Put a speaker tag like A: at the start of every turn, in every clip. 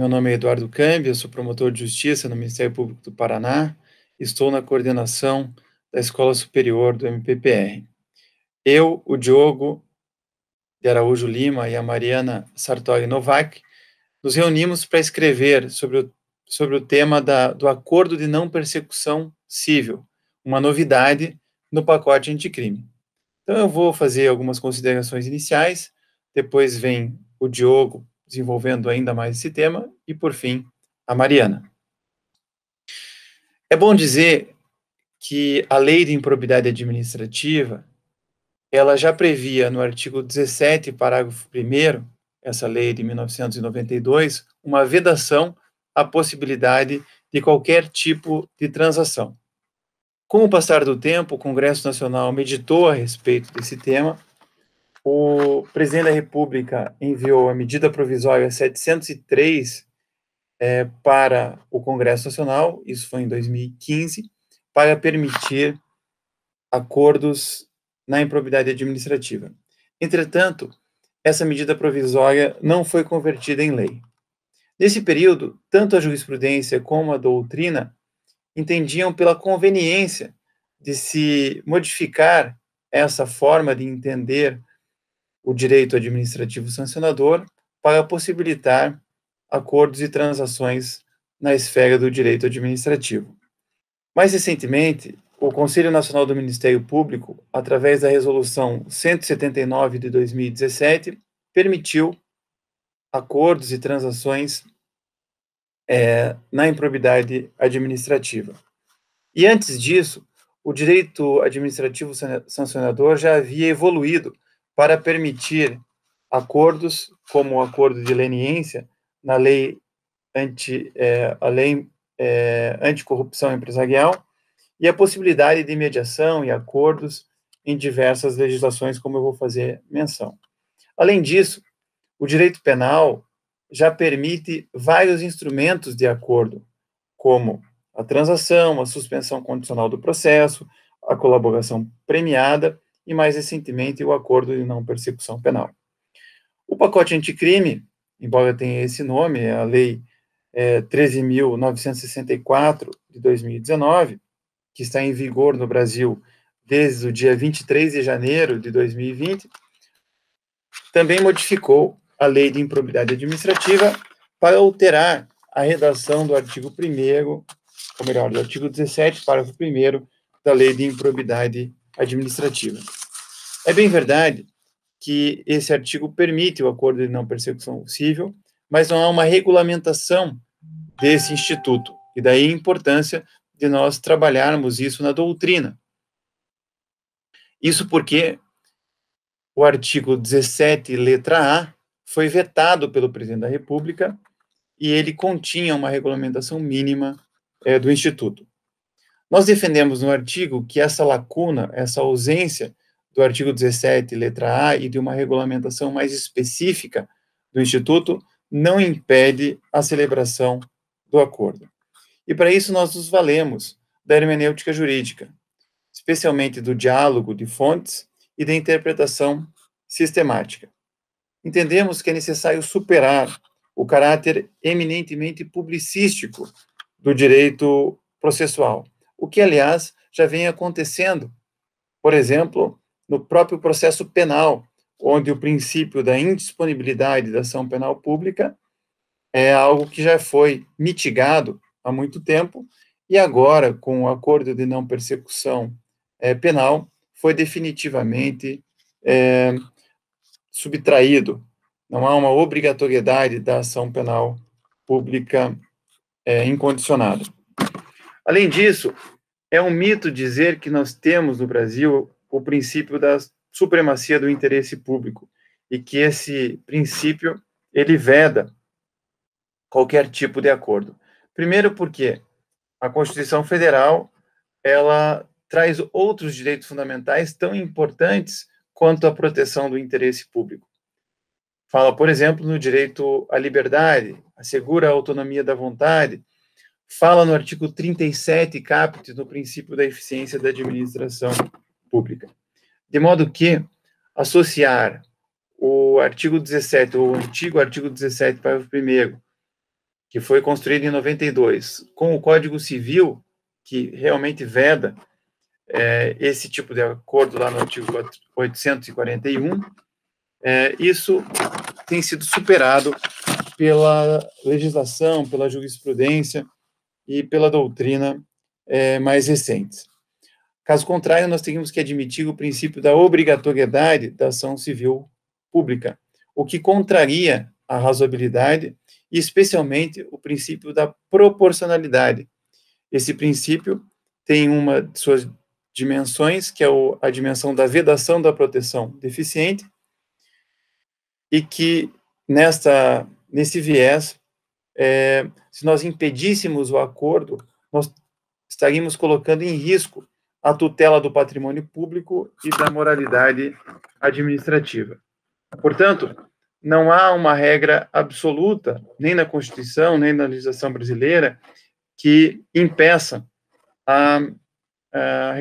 A: meu nome é Eduardo Câmbio, sou promotor de justiça no Ministério Público do Paraná, estou na coordenação da Escola Superior do MPPR. Eu, o Diogo de Araújo Lima e a Mariana Sartori Novak nos reunimos para escrever sobre o, sobre o tema da, do Acordo de Não Persecução Civil, uma novidade no pacote anticrime. Então, eu vou fazer algumas considerações iniciais, depois vem o Diogo desenvolvendo ainda mais esse tema, e por fim, a Mariana. É bom dizer que a lei de improbidade administrativa, ela já previa no artigo 17, parágrafo 1 essa lei de 1992, uma vedação à possibilidade de qualquer tipo de transação. Com o passar do tempo, o Congresso Nacional meditou a respeito desse tema o presidente da República enviou a medida provisória 703 é, para o Congresso Nacional, isso foi em 2015, para permitir acordos na improbidade administrativa. Entretanto, essa medida provisória não foi convertida em lei. Nesse período, tanto a jurisprudência como a doutrina entendiam pela conveniência de se modificar essa forma de entender o direito administrativo sancionador para possibilitar acordos e transações na esfera do direito administrativo. Mais recentemente, o Conselho Nacional do Ministério Público, através da Resolução 179 de 2017, permitiu acordos e transações é, na improbidade administrativa. E antes disso, o direito administrativo sancionador já havia evoluído para permitir acordos, como o acordo de leniência na lei anti, é, a lei é, anticorrupção empresarial e a possibilidade de mediação e acordos em diversas legislações, como eu vou fazer menção. Além disso, o direito penal já permite vários instrumentos de acordo, como a transação, a suspensão condicional do processo, a colaboração premiada e, mais recentemente, o Acordo de Não Persecução Penal. O pacote anticrime, embora tenha esse nome, é a Lei é, 13.964 de 2019, que está em vigor no Brasil desde o dia 23 de janeiro de 2020, também modificou a Lei de Improbidade Administrativa para alterar a redação do artigo 1 ou melhor, do artigo 17, parágrafo 1 da Lei de Improbidade Administrativa. É bem verdade que esse artigo permite o acordo de não persecução civil, mas não há uma regulamentação desse instituto, e daí a importância de nós trabalharmos isso na doutrina. Isso porque o artigo 17, letra A, foi vetado pelo presidente da República e ele continha uma regulamentação mínima é, do Instituto. Nós defendemos no artigo que essa lacuna, essa ausência do artigo 17, letra A, e de uma regulamentação mais específica do Instituto, não impede a celebração do acordo. E para isso nós nos valemos da hermenêutica jurídica, especialmente do diálogo de fontes e da interpretação sistemática. Entendemos que é necessário superar o caráter eminentemente publicístico do direito processual, o que, aliás, já vem acontecendo, por exemplo, no próprio processo penal, onde o princípio da indisponibilidade da ação penal pública é algo que já foi mitigado há muito tempo e agora, com o acordo de não persecução é, penal, foi definitivamente é, subtraído. Não há uma obrigatoriedade da ação penal pública é, incondicionada. Além disso, é um mito dizer que nós temos no Brasil o princípio da supremacia do interesse público e que esse princípio ele veda qualquer tipo de acordo. Primeiro porque a Constituição Federal ela traz outros direitos fundamentais tão importantes quanto a proteção do interesse público. Fala, por exemplo, no direito à liberdade, assegura a autonomia da vontade, fala no artigo 37, caput, no princípio da eficiência da administração pública. De modo que associar o artigo 17, ou o antigo artigo 17, parágrafo 1 que foi construído em 92, com o Código Civil, que realmente veda é, esse tipo de acordo lá no artigo 841, é, isso tem sido superado pela legislação, pela jurisprudência e pela doutrina é, mais recentes. Caso contrário, nós teríamos que admitir o princípio da obrigatoriedade da ação civil pública, o que contraria a razoabilidade e, especialmente, o princípio da proporcionalidade. Esse princípio tem uma de suas dimensões, que é a dimensão da vedação da proteção deficiente, e que nesta nesse viés, é, se nós impedíssemos o acordo, nós estaríamos colocando em risco a tutela do patrimônio público e da moralidade administrativa. Portanto, não há uma regra absoluta, nem na Constituição, nem na legislação brasileira, que impeça a, a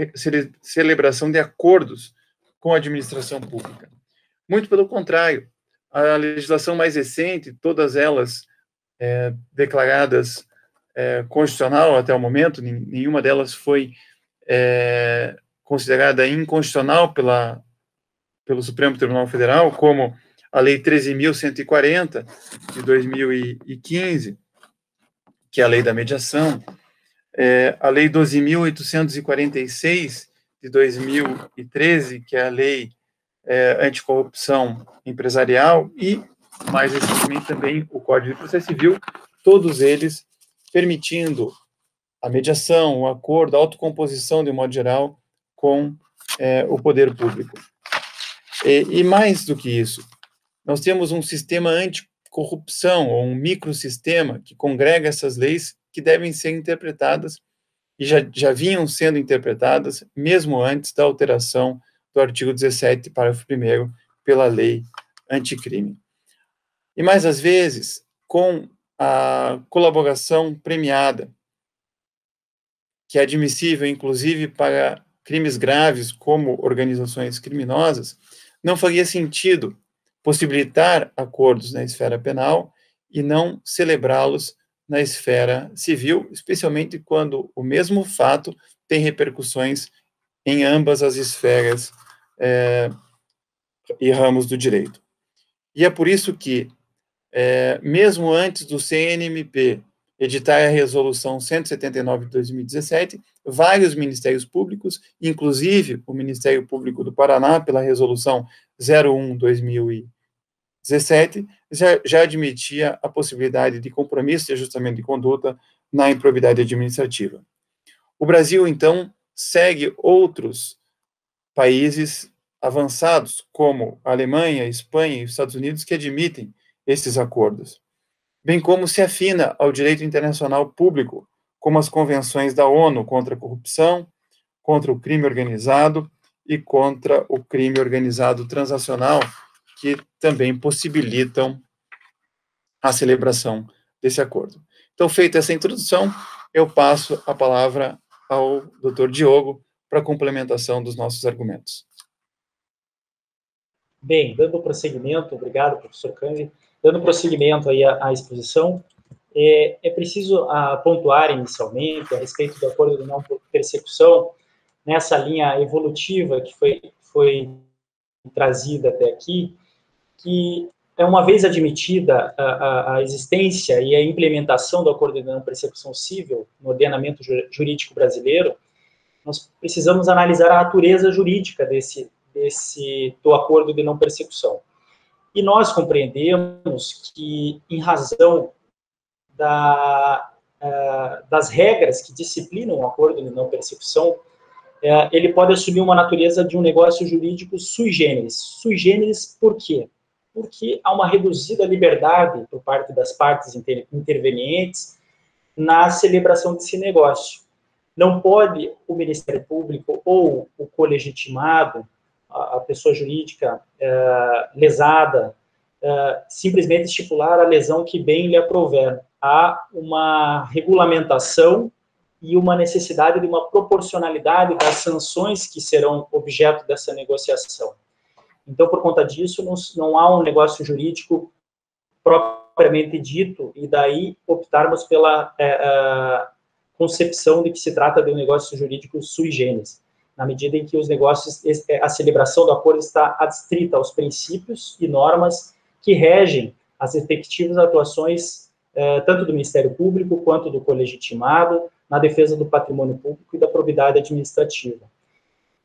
A: celebração de acordos com a administração pública. Muito pelo contrário, a legislação mais recente, todas elas é, declaradas é, constitucional até o momento, nenhuma delas foi é, considerada inconstitucional pela, pelo Supremo Tribunal Federal, como a Lei 13.140, de 2015, que é a Lei da Mediação, é, a Lei 12.846, de 2013, que é a Lei é, Anticorrupção Empresarial, e, mais recentemente, também o Código de Processo Civil, todos eles permitindo a mediação, o acordo, a autocomposição, de um modo geral, com é, o poder público. E, e, mais do que isso, nós temos um sistema anticorrupção, ou um microsistema, que congrega essas leis que devem ser interpretadas e já, já vinham sendo interpretadas, mesmo antes da alteração do artigo 17, parágrafo 1 pela lei anticrime. E mais às vezes, com a colaboração premiada, que é admissível, inclusive, para crimes graves, como organizações criminosas, não faria sentido possibilitar acordos na esfera penal e não celebrá-los na esfera civil, especialmente quando o mesmo fato tem repercussões em ambas as esferas é, e ramos do direito. E é por isso que, é, mesmo antes do CNMP editar a resolução 179 de 2017, vários ministérios públicos, inclusive o Ministério Público do Paraná, pela resolução 01-2017, já, já admitia a possibilidade de compromisso e ajustamento de conduta na improbidade administrativa. O Brasil, então, segue outros países avançados, como a Alemanha, a Espanha e os Estados Unidos, que admitem esses acordos bem como se afina ao direito internacional público, como as convenções da ONU contra a corrupção, contra o crime organizado e contra o crime organizado transacional, que também possibilitam a celebração desse acordo. Então, feita essa introdução, eu passo a palavra ao Dr. Diogo para complementação dos nossos argumentos.
B: Bem, dando prosseguimento, obrigado, professor Canzi. Dando prosseguimento aí à, à exposição, é, é preciso a, ah, pontuar inicialmente a respeito do acordo de não persecução, nessa linha evolutiva que foi, foi trazida até aqui, que é uma vez admitida a, a, a, existência e a implementação do acordo de não persecução civil no ordenamento jurídico brasileiro, nós precisamos analisar a natureza jurídica desse, desse do acordo de não persecução. E nós compreendemos que, em razão da, uh, das regras que disciplinam o acordo de não persecução, uh, ele pode assumir uma natureza de um negócio jurídico sui generis. Sui generis por quê? Porque há uma reduzida liberdade por parte das partes inter intervenientes na celebração desse negócio. Não pode o Ministério Público ou o colegitimado a, pessoa jurídica é, lesada, é, simplesmente estipular a lesão que bem lhe aprouver. Há uma regulamentação e uma necessidade de uma proporcionalidade das sanções que serão objeto dessa negociação. Então, por conta disso, não, não há um negócio jurídico propriamente dito, e daí optarmos pela é, concepção de que se trata de um negócio jurídico sui generis, na medida em que os negócios, é, a celebração do acordo está adstrita aos princípios e normas que regem as efetivas atuações é, tanto do Ministério Público quanto do colegitimado na defesa do patrimônio público e da probidade administrativa.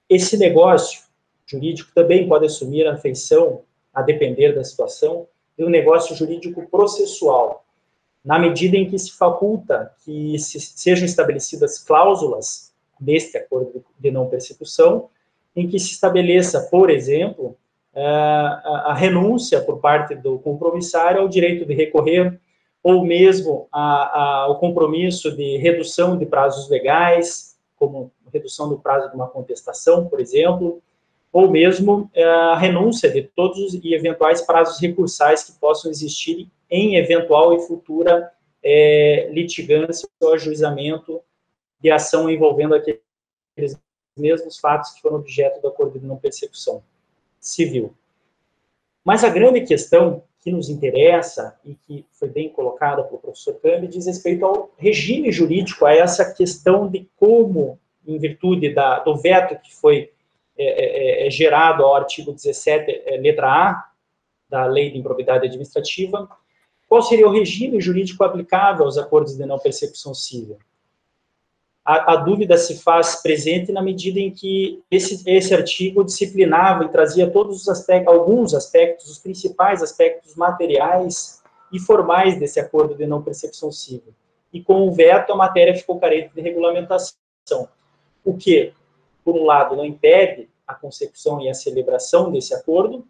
B: Esse negócio jurídico também pode assumir a feição, a depender da situação, de um negócio jurídico processual, na medida em que se faculta que se, sejam estabelecidas cláusulas deste acordo de não persecução, em que se estabeleça, por exemplo, eh, a, renúncia por parte do compromissário ao direito de recorrer, ou mesmo o compromisso de redução de prazos legais, como redução do prazo de uma contestação, por exemplo, ou mesmo é, a renúncia de todos os e eventuais prazos recursais que possam existir em eventual e futura é, litigância ou ajuizamento de ação envolvendo aqueles mesmos fatos que foram objeto do acordo de não persecução civil. Mas a grande questão que nos interessa e que foi bem colocada pelo professor Cambi diz respeito ao regime jurídico, a essa questão de como, em virtude da, do veto que foi é, é, é, é gerado ao artigo 17, é, letra A, da Lei de Improbidade Administrativa, qual seria o regime jurídico aplicável aos acordos de não persecução civil? A, a, dúvida se faz presente na medida em que esse, esse artigo disciplinava e trazia todos os aspectos, alguns aspectos, os principais aspectos materiais e formais desse acordo de não persecução civil. E com o veto, a matéria ficou carente de regulamentação. O que, por um lado, não impede a consecução e a celebração desse acordo,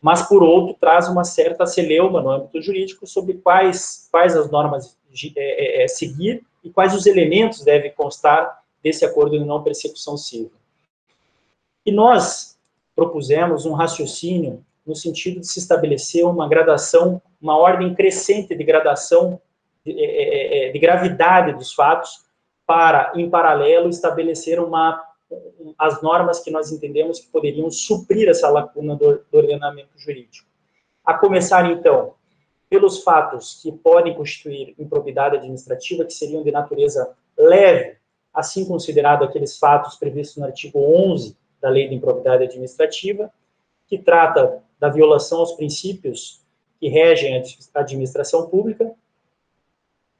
B: mas, por outro, traz uma certa celeuma no âmbito jurídico sobre quais, quais as normas é, é, é, seguir e quais os elementos devem constar desse acordo de não persecução civil. E nós propusemos um raciocínio no sentido de se estabelecer uma gradação, uma ordem crescente de gradação, de, é, é, é de gravidade dos fatos, para, em paralelo, estabelecer uma as normas que nós entendemos que poderiam suprir essa lacuna do, do ordenamento jurídico. A começar, então, pelos fatos que podem constituir improbidade administrativa, que seriam de natureza leve, assim considerado aqueles fatos previstos no artigo 11 da Lei de Improbidade Administrativa, que trata da violação aos princípios que regem a administração pública.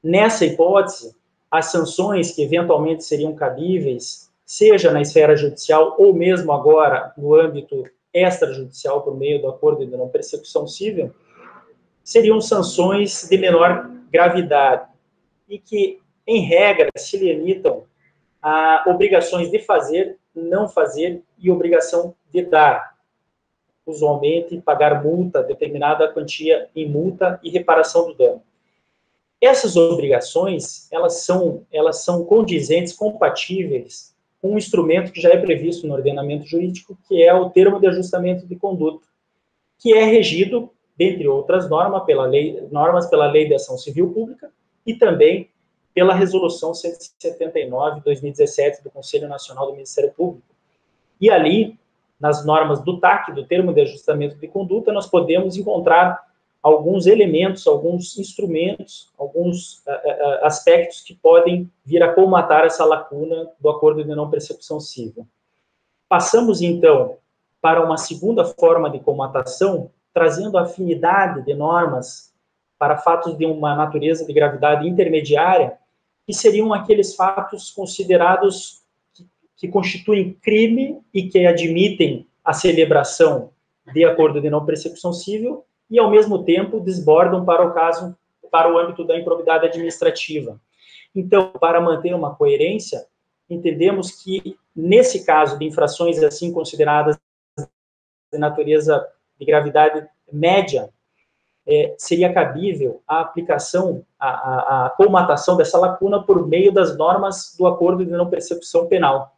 B: Nessa hipótese, as sanções que eventualmente seriam cabíveis seja na esfera judicial ou mesmo agora no âmbito extrajudicial por meio do acordo de não persecução civil, seriam sanções de menor gravidade e que, em regra, se limitam a obrigações de fazer, não fazer e obrigação de dar. Usualmente, pagar multa, determinada quantia em multa e reparação do dano. Essas obrigações, elas são, elas são condizentes, compatíveis um instrumento que já é previsto no ordenamento jurídico, que é o termo de ajustamento de conduta, que é regido, dentre outras normas, pela lei, normas pela Lei de Ação Civil Pública e também pela Resolução 179 de 2017 do Conselho Nacional do Ministério Público. E ali, nas normas do TAC, do termo de ajustamento de conduta, nós podemos encontrar alguns elementos, alguns instrumentos, alguns uh, uh, aspectos que podem vir a colmatar essa lacuna do acordo de não percepção civil. Passamos, então, para uma segunda forma de comatação, trazendo afinidade de normas para fatos de uma natureza de gravidade intermediária, que seriam aqueles fatos considerados que, que constituem crime e que admitem a celebração de acordo de não percepção civil, e, ao mesmo tempo, desbordam para o caso, para o âmbito da improbidade administrativa. Então, para manter uma coerência, entendemos que, nesse caso de infrações assim consideradas de natureza de gravidade média, é, seria cabível a aplicação, a, a, a, dessa lacuna por meio das normas do acordo de não persecução penal,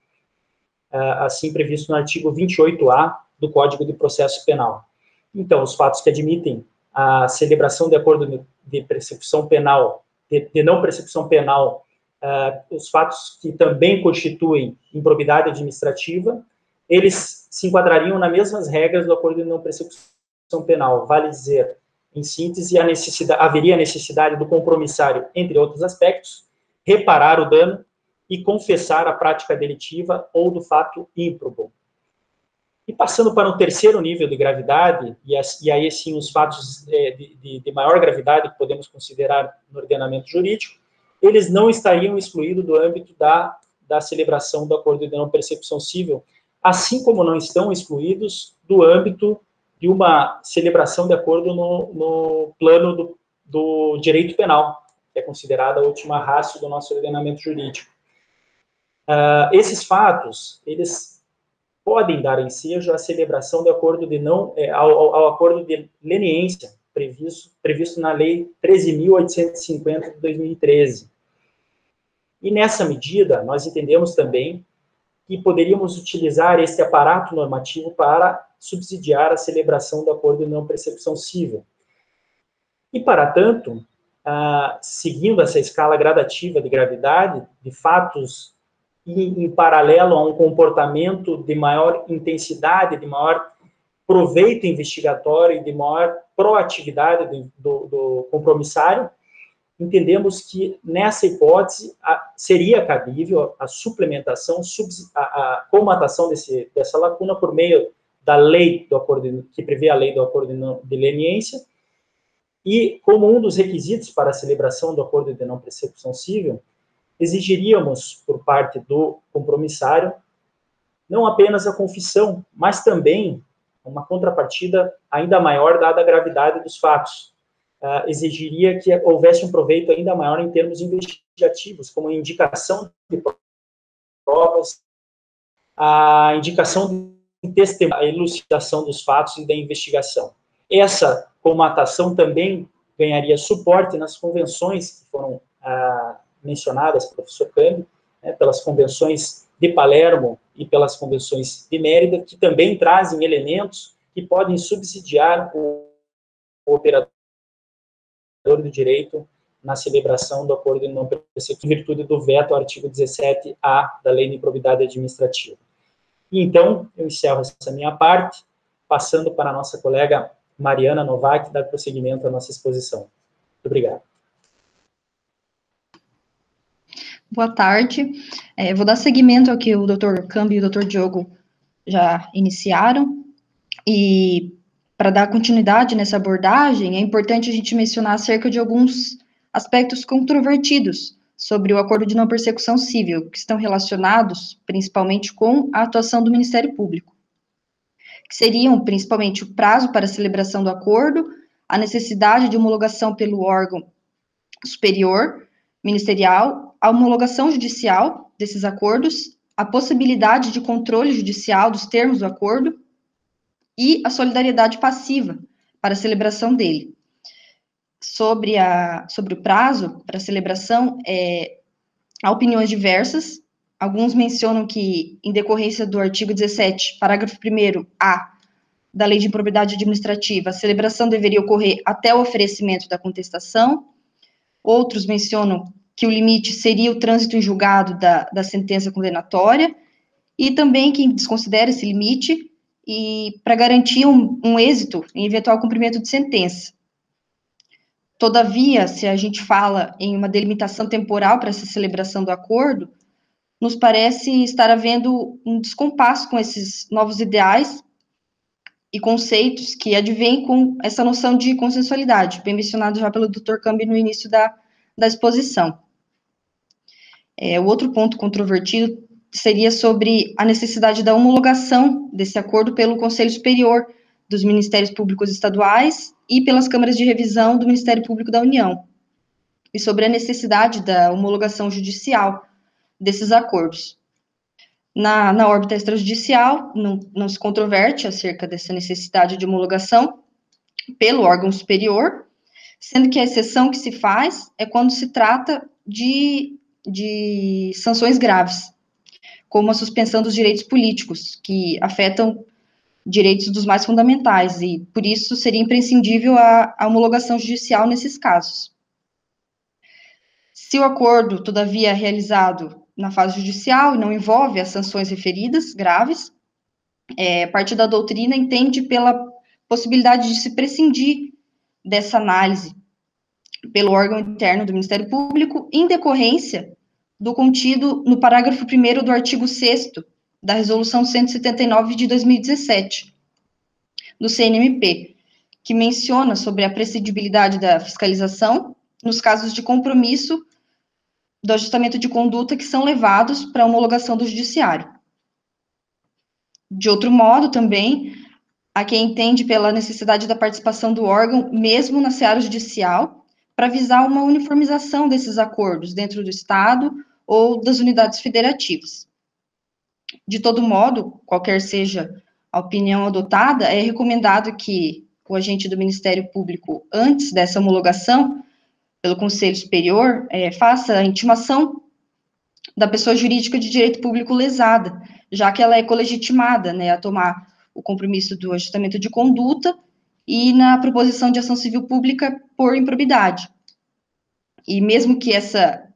B: é, assim previsto no artigo 28A do Código de Processo Penal. Então, os fatos que admitem a celebração de acordo de persecução penal, de, de não persecução penal, uh, os fatos que também constituem improbidade administrativa, eles se enquadrariam nas mesmas regras do acordo de não persecução penal. Vale dizer, em síntese, a necessidade, haveria a necessidade do compromissário, entre outros aspectos, reparar o dano e confessar a prática delitiva ou do fato ímprobo. E passando para o terceiro nível de gravidade, e, aí sim os fatos é, de, maior gravidade que podemos considerar no ordenamento jurídico, eles não estariam excluídos do âmbito da, da celebração do acordo de não percepção civil, assim como não estão excluídos do âmbito de uma celebração de acordo no, no plano do, do direito penal, que é considerada a última raça do nosso ordenamento jurídico. Uh, esses fatos, eles podem dar ensejo à celebração do acordo de não, é, ao, ao, acordo de leniência previsto, previsto na Lei 13.850 de 2013. E nessa medida, nós entendemos também que poderíamos utilizar esse aparato normativo para subsidiar a celebração do acordo de não percepção civil. E, para tanto, ah, seguindo essa escala gradativa de gravidade, de fatos em, em paralelo a um comportamento de maior intensidade, de maior proveito investigatório e de maior proatividade do, do compromissário, entendemos que nessa hipótese a, seria cabível a, a suplementação, a, a, comatação desse, dessa lacuna por meio da lei do acordo que prevê a lei do acordo de leniência e como um dos requisitos para a celebração do acordo de não persecução civil exigiríamos por parte do compromissário não apenas a confissão, mas também uma contrapartida ainda maior dada a gravidade dos fatos. Uh, exigiria que houvesse um proveito ainda maior em termos investigativos, como a indicação de provas, a indicação de testemunho, a elucidação dos fatos e da investigação. Essa comatação também ganharia suporte nas convenções que foram uh, mencionadas, professor Câmbio, né, pelas convenções de Palermo e pelas convenções de Mérida, que também trazem elementos que podem subsidiar o, o operador do direito na celebração do acordo de não persecução em virtude do veto ao artigo 17A da Lei de Improbidade Administrativa. Então, eu encerro essa minha parte, passando para a nossa colega Mariana Novak dar prosseguimento à nossa exposição. Muito obrigado.
C: Boa tarde. É, vou dar seguimento ao que o Dr. Câmbio e o Dr. Diogo já iniciaram. E para dar continuidade nessa abordagem, é importante a gente mencionar acerca de alguns aspectos controvertidos sobre o acordo de não persecução civil, que estão relacionados principalmente com a atuação do Ministério Público, que seriam principalmente o prazo para a celebração do acordo, a necessidade de homologação pelo órgão superior ministerial, a homologação judicial desses acordos, a possibilidade de controle judicial dos termos do acordo e a solidariedade passiva para a celebração dele. Sobre, a, sobre o prazo para a celebração, é, há opiniões diversas. Alguns mencionam que, em decorrência do artigo 17, parágrafo 1a da Lei de Improbidade Administrativa, a celebração deveria ocorrer até o oferecimento da contestação. Outros mencionam que o limite seria o trânsito em julgado da, da sentença condenatória, e também quem desconsidera esse limite e para garantir um, um êxito em eventual cumprimento de sentença. Todavia, se a gente fala em uma delimitação temporal para essa celebração do acordo, nos parece estar havendo um descompasso com esses novos ideais e conceitos que advêm com essa noção de consensualidade, bem mencionado já pelo Dr. Cambi no início da, da exposição. É, o outro ponto controvertido seria sobre a necessidade da homologação desse acordo pelo Conselho Superior dos Ministérios Públicos Estaduais e pelas câmaras de revisão do Ministério Público da União, e sobre a necessidade da homologação judicial desses acordos. Na, na órbita extrajudicial, não, não se controverte acerca dessa necessidade de homologação pelo órgão superior, sendo que a exceção que se faz é quando se trata de, de sanções graves, como a suspensão dos direitos políticos, que afetam direitos dos mais fundamentais, e por isso seria imprescindível a, a homologação judicial nesses casos. Se o acordo, todavia, é realizado na fase judicial e não envolve as sanções referidas, graves, é, parte da doutrina entende pela possibilidade de se prescindir dessa análise pelo órgão interno do Ministério Público em decorrência do contido no parágrafo 1 do artigo 6 da Resolução 179 de 2017 do CNMP, que menciona sobre a prescindibilidade da fiscalização nos casos de compromisso do ajustamento de conduta que são levados para homologação do judiciário. De outro modo, também, a quem entende pela necessidade da participação do órgão, mesmo na seara judicial, para visar uma uniformização desses acordos dentro do Estado ou das unidades federativas. De todo modo, qualquer seja a opinião adotada, é recomendado que o agente do Ministério Público, antes dessa homologação pelo Conselho Superior, é, faça a intimação da pessoa jurídica de direito público lesada, já que ela é colegitimada né, a tomar o compromisso do ajustamento de conduta e na proposição de ação civil pública por improbidade. E mesmo que essa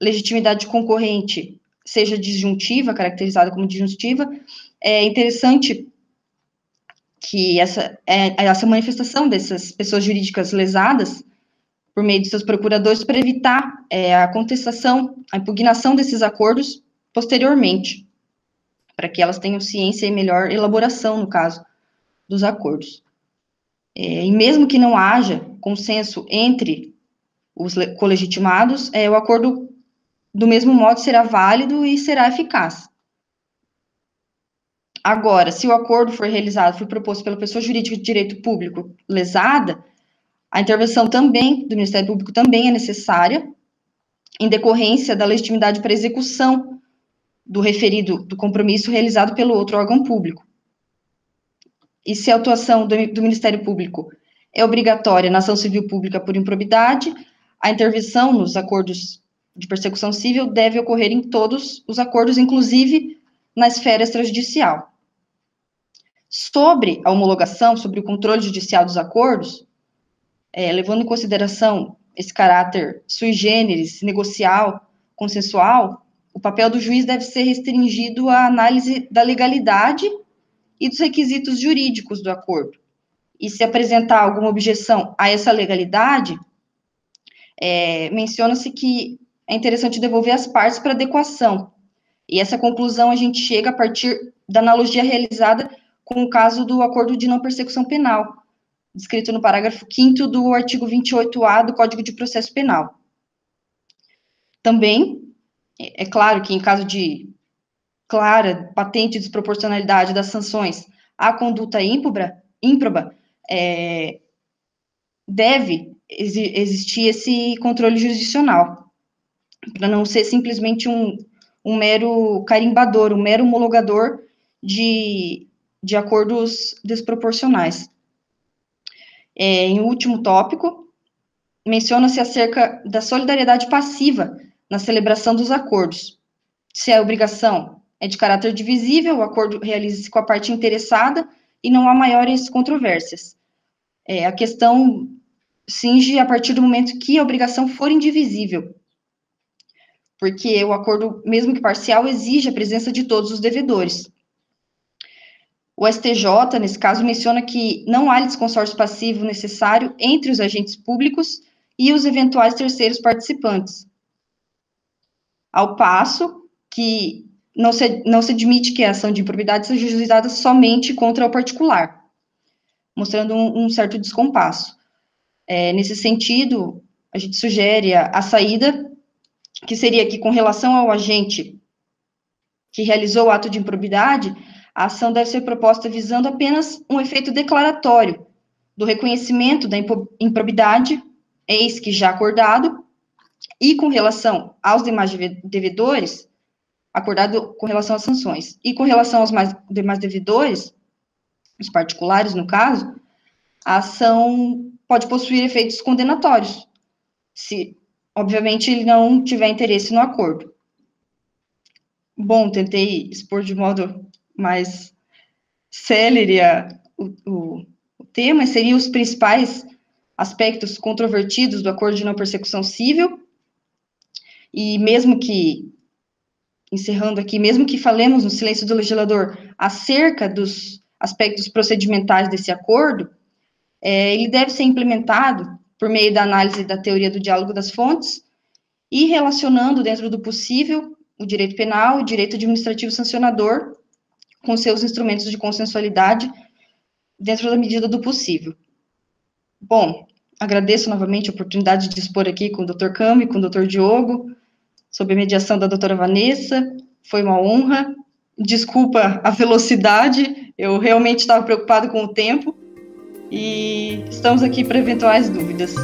C: legitimidade concorrente seja disjuntiva, caracterizada como disjuntiva, é interessante que essa, é, essa manifestação dessas pessoas jurídicas lesadas, por meio de seus procuradores, para evitar é, a contestação, a impugnação desses acordos posteriormente, para que elas tenham ciência e melhor elaboração, no caso, dos acordos. É, e mesmo que não haja consenso entre os colegitimados, é, o acordo, do mesmo modo, será válido e será eficaz. Agora, se o acordo for realizado, for proposto pela pessoa jurídica de direito público lesada, a intervenção também do Ministério Público também é necessária, em decorrência da legitimidade para execução do referido do compromisso realizado pelo outro órgão público. E se a atuação do, do Ministério Público é obrigatória na ação civil pública por improbidade, a intervenção nos acordos de persecução civil deve ocorrer em todos os acordos, inclusive na esfera extrajudicial. Sobre a homologação, sobre o controle judicial dos acordos, é, levando em consideração esse caráter sui generis, negocial, consensual, o papel do juiz deve ser restringido à análise da legalidade e dos requisitos jurídicos do acordo. E se apresentar alguma objeção a essa legalidade, é, menciona-se que é interessante devolver as partes para adequação. E essa conclusão a gente chega a partir da analogia realizada com o caso do acordo de não persecução penal, descrito no parágrafo 5 do artigo 28A do Código de Processo Penal. Também, é claro que em caso de clara, patente desproporcionalidade das sanções à conduta ímproba, ímproba é, deve existir esse controle jurisdicional, para não ser simplesmente um, um mero carimbador, um mero homologador de, de acordos desproporcionais. É, em último tópico, menciona-se acerca da solidariedade passiva na celebração dos acordos. Se a obrigação é de caráter divisível, o acordo realiza-se com a parte interessada e não há maiores controvérsias. É, a questão cinge a partir do momento que a obrigação for indivisível, porque o acordo, mesmo que parcial, exige a presença de todos os devedores. O STJ, nesse caso, menciona que não há desconsórcio passivo necessário entre os agentes públicos e os eventuais terceiros participantes. Ao passo que não se, não se admite que a ação de improbidade seja juizada somente contra o particular, mostrando um, um certo descompasso. É, nesse sentido, a gente sugere a, a saída, que seria que, com relação ao agente que realizou o ato de improbidade, a ação deve ser proposta visando apenas um efeito declaratório do reconhecimento da improbidade, eis que já acordado, e com relação aos demais devedores, acordado com relação às sanções, e com relação aos mais, demais devedores, os particulares, no caso, a ação pode possuir efeitos condenatórios, se, obviamente, ele não tiver interesse no acordo. Bom, tentei expor de modo mais célere o, o tema, seriam os principais aspectos controvertidos do acordo de não persecução civil, e mesmo que, encerrando aqui, mesmo que falemos no silêncio do legislador acerca dos aspectos procedimentais desse acordo, é, ele deve ser implementado por meio da análise da teoria do diálogo das fontes e relacionando, dentro do possível, o direito penal, o direito administrativo sancionador, com seus instrumentos de consensualidade, dentro da medida do possível. Bom, agradeço novamente a oportunidade de expor aqui com o Dr. Cami, e com o Dr. Diogo, sob a mediação da doutora Vanessa, foi uma honra. Desculpa a velocidade, eu realmente estava preocupado com o tempo, e estamos aqui para eventuais dúvidas.